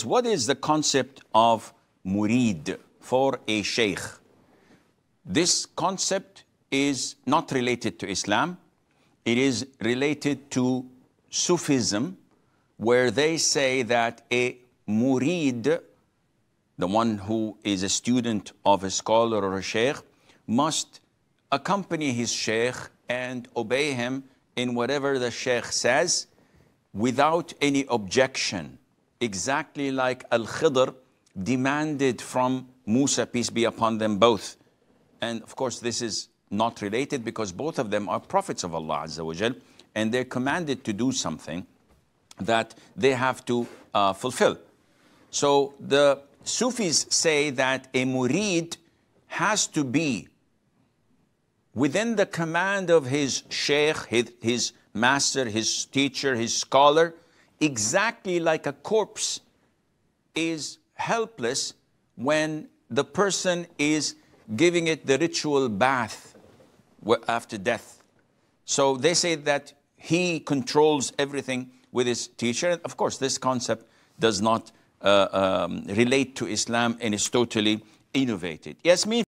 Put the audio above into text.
is what is the concept of murid for a sheikh? This concept is not related to Islam. It is related to Sufism, where they say that a murid, the one who is a student of a scholar or a sheikh, must accompany his sheikh and obey him in whatever the sheikh says without any objection. Exactly like Al Khidr demanded from Musa, peace be upon them both. And of course, this is not related because both of them are prophets of Allah Azza wa Jal, and they're commanded to do something that they have to uh, fulfill. So the Sufis say that a murid has to be within the command of his sheikh, his, his master, his teacher, his scholar, exactly like a corpse is helpless when the person is giving it the ritual bath after death. So they say that he controls everything with his teacher. Of course, this concept does not uh, um, relate to Islam and is totally innovated. Yasmin